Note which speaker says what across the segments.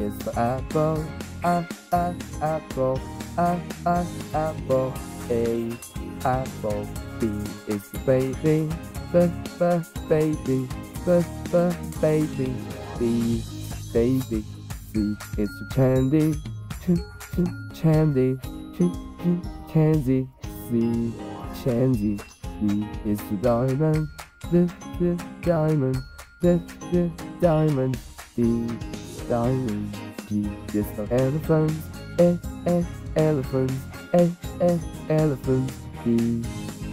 Speaker 1: is for apple. A, a, apple. A, a, apple. A, apple. B is for baby. B, b, baby. B, b, baby. B, baby. C is for candy. Ch, ch, candy. Ch, ch, candy. C, candy. D is for diamond. D, D, diamond. D, D, diamond. D, diamond. G is for elephant. E, E, elephant. E, E, elephant. D,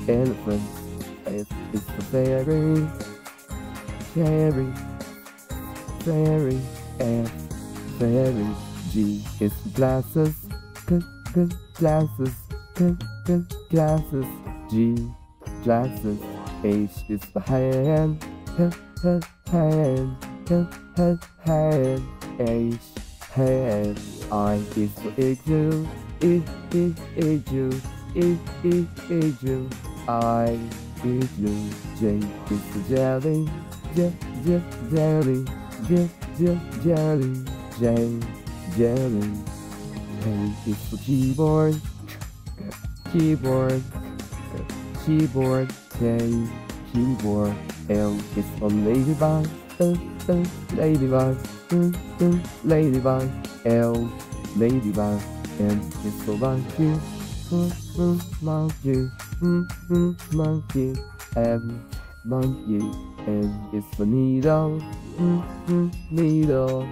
Speaker 1: elephant. F is for fairy. Fairy. Fairy. F, fairy. G is glasses. G, G, glasses. G, G, glasses. G, glasses. H is for hand. H, H, hand. H, H, hand. H, hand. I is for igloo. I, I, igloo. I, I, igloo. I, igloo. J is for jelly. J, J, jelly. J, J, jelly. J, jelly. K is for keyboard. Keyboard. Keyboard. K, keyboard. L is for ladybug. Ladybug. Ladybug. L, ladybug. M is for monkey. Monkey. Monkey. M, monkey. N is for needle. Needle.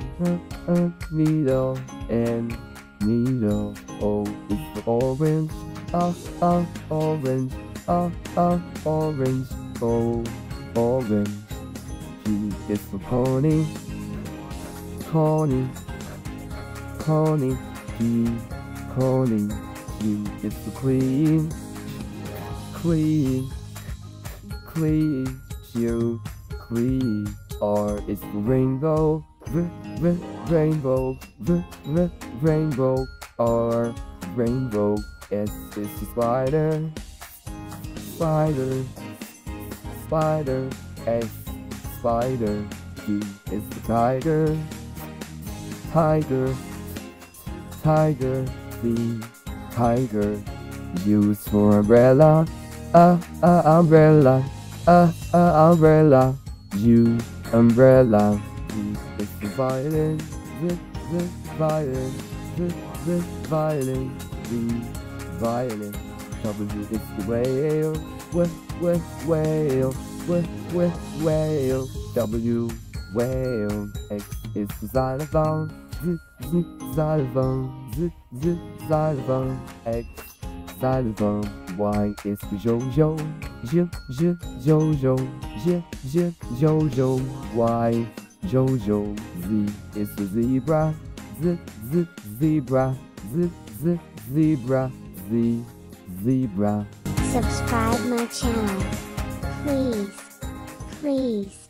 Speaker 1: Needle. N, needle. O is for orange. Ah, ah, orange. Ah, ah, orange. O, orange. P is for pony. Pony. Pony. P, pony. Q is for queen. Queen. Queen. Q, queen. R is for rainbow. R, r, rainbow. R, r, rainbow. R, rainbow. S is for spider. Spider. Spider. S, spider. T is for tiger. Tiger. Tiger. C, tiger. U is for umbrella. Uh, uh, umbrella. Uh, uh, umbrella. U, umbrella. V is for violin. V, V, violin. V, V, violin. V, violin. W is for whale. W, W, whale. W, W, whale. W, whale. X is for xylophone. Z, Z, xylophone. Z, Z, xylophone. X, xylophone. Y is for Jojo. J, J, Jojo. J, J, Jojo. Y, Jojo. Z is for zebra. Z, Z, zebra. Z, Z, zebra. Z, zebra.
Speaker 2: Subscribe my channel. Please. Please.